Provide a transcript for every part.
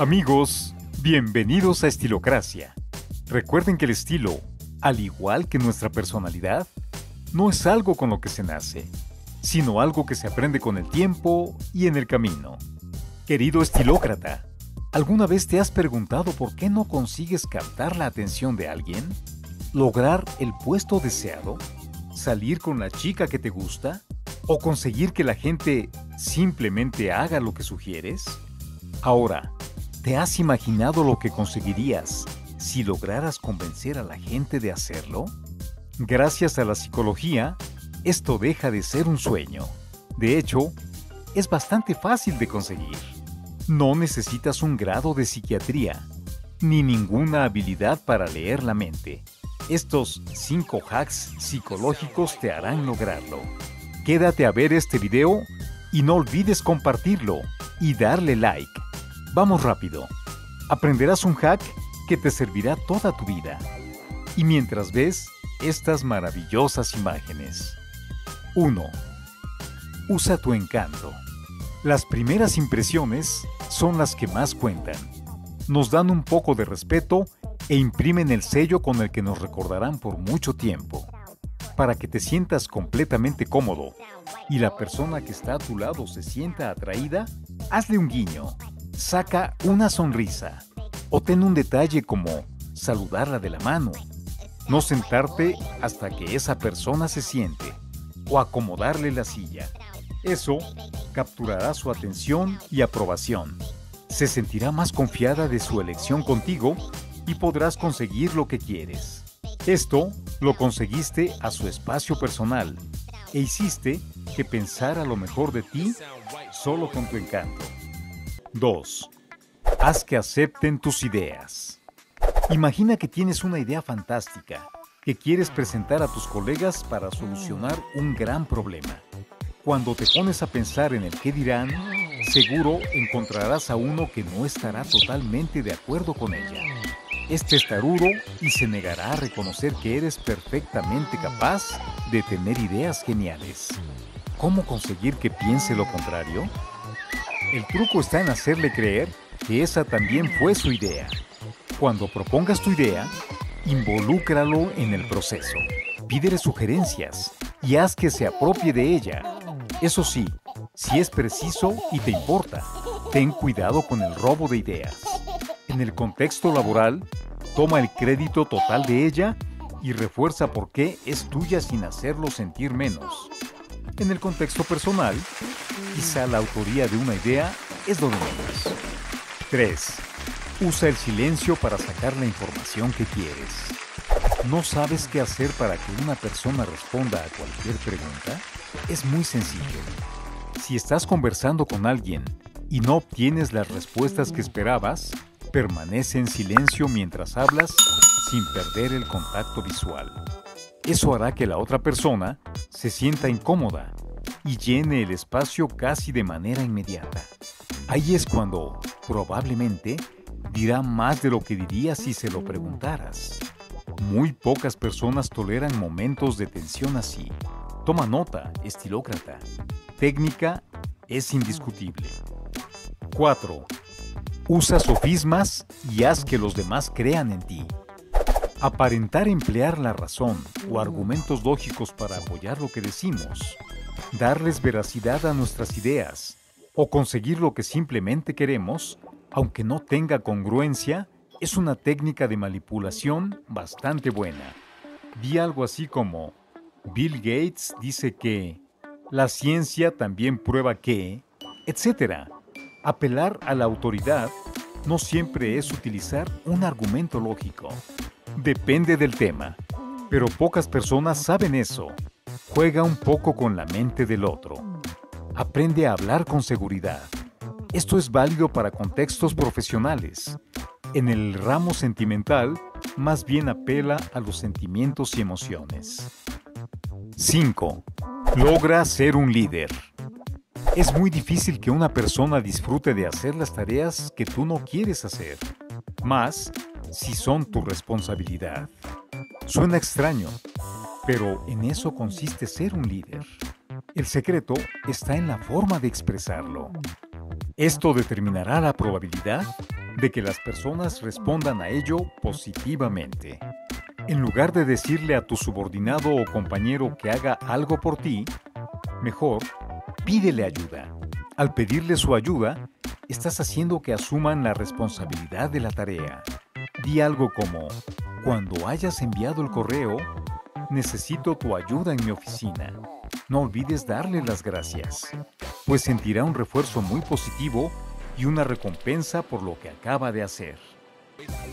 Amigos, bienvenidos a Estilocracia. Recuerden que el estilo, al igual que nuestra personalidad, no es algo con lo que se nace, sino algo que se aprende con el tiempo y en el camino. Querido estilócrata, ¿alguna vez te has preguntado por qué no consigues captar la atención de alguien? ¿Lograr el puesto deseado? ¿Salir con la chica que te gusta? ¿O conseguir que la gente simplemente haga lo que sugieres? Ahora, ¿te has imaginado lo que conseguirías si lograras convencer a la gente de hacerlo? Gracias a la psicología, esto deja de ser un sueño. De hecho, es bastante fácil de conseguir. No necesitas un grado de psiquiatría, ni ninguna habilidad para leer la mente. Estos 5 hacks psicológicos te harán lograrlo. Quédate a ver este video y no olvides compartirlo y darle like. Vamos rápido. Aprenderás un hack que te servirá toda tu vida. Y mientras ves estas maravillosas imágenes. 1. Usa tu encanto. Las primeras impresiones son las que más cuentan. Nos dan un poco de respeto e imprimen el sello con el que nos recordarán por mucho tiempo. Para que te sientas completamente cómodo y la persona que está a tu lado se sienta atraída, hazle un guiño, saca una sonrisa o ten un detalle como saludarla de la mano, no sentarte hasta que esa persona se siente o acomodarle la silla. Eso capturará su atención y aprobación. Se sentirá más confiada de su elección contigo y podrás conseguir lo que quieres. Esto lo conseguiste a su espacio personal e hiciste que pensara lo mejor de ti solo con tu encanto. 2. Haz que acepten tus ideas. Imagina que tienes una idea fantástica que quieres presentar a tus colegas para solucionar un gran problema. Cuando te pones a pensar en el qué dirán, seguro encontrarás a uno que no estará totalmente de acuerdo con ella. Es testarudo y se negará a reconocer que eres perfectamente capaz de tener ideas geniales. ¿Cómo conseguir que piense lo contrario? El truco está en hacerle creer que esa también fue su idea. Cuando propongas tu idea, involúcralo en el proceso. Pídele sugerencias y haz que se apropie de ella. Eso sí, si es preciso y te importa, ten cuidado con el robo de ideas. En el contexto laboral, toma el crédito total de ella y refuerza por qué es tuya sin hacerlo sentir menos. En el contexto personal, quizá la autoría de una idea es lo menos. 3. Usa el silencio para sacar la información que quieres. ¿No sabes qué hacer para que una persona responda a cualquier pregunta? Es muy sencillo. Si estás conversando con alguien y no obtienes las respuestas que esperabas, permanece en silencio mientras hablas sin perder el contacto visual. Eso hará que la otra persona se sienta incómoda y llene el espacio casi de manera inmediata. Ahí es cuando, probablemente, dirá más de lo que diría si se lo preguntaras. Muy pocas personas toleran momentos de tensión así. Toma nota, estilócrata. Técnica es indiscutible. 4. Usa sofismas y haz que los demás crean en ti. Aparentar emplear la razón o argumentos lógicos para apoyar lo que decimos, darles veracidad a nuestras ideas o conseguir lo que simplemente queremos, aunque no tenga congruencia, es una técnica de manipulación bastante buena. Di algo así como, Bill Gates dice que, la ciencia también prueba que, etc. Apelar a la autoridad no siempre es utilizar un argumento lógico. Depende del tema, pero pocas personas saben eso. Juega un poco con la mente del otro. Aprende a hablar con seguridad. Esto es válido para contextos profesionales. En el ramo sentimental, más bien apela a los sentimientos y emociones. 5. Logra ser un líder. Es muy difícil que una persona disfrute de hacer las tareas que tú no quieres hacer, más si son tu responsabilidad. Suena extraño, pero en eso consiste ser un líder. El secreto está en la forma de expresarlo. Esto determinará la probabilidad de que las personas respondan a ello positivamente. En lugar de decirle a tu subordinado o compañero que haga algo por ti, mejor pídele ayuda. Al pedirle su ayuda, estás haciendo que asuman la responsabilidad de la tarea. Di algo como, cuando hayas enviado el correo, necesito tu ayuda en mi oficina. No olvides darle las gracias, pues sentirá un refuerzo muy positivo y una recompensa por lo que acaba de hacer.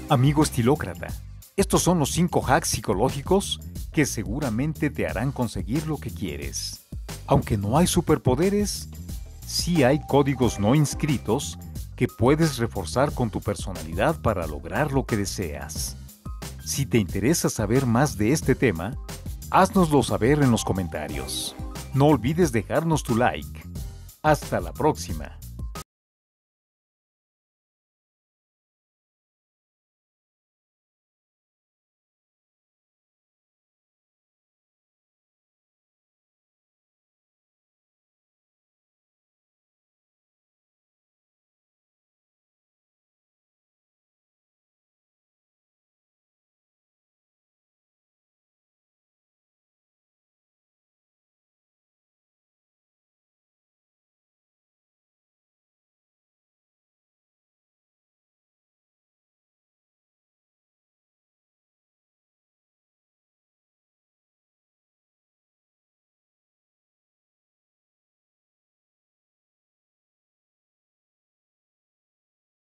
Amigo estilócrata, estos son los 5 hacks psicológicos que seguramente te harán conseguir lo que quieres. Aunque no hay superpoderes, sí hay códigos no inscritos que puedes reforzar con tu personalidad para lograr lo que deseas. Si te interesa saber más de este tema, háznoslo saber en los comentarios. No olvides dejarnos tu like. Hasta la próxima.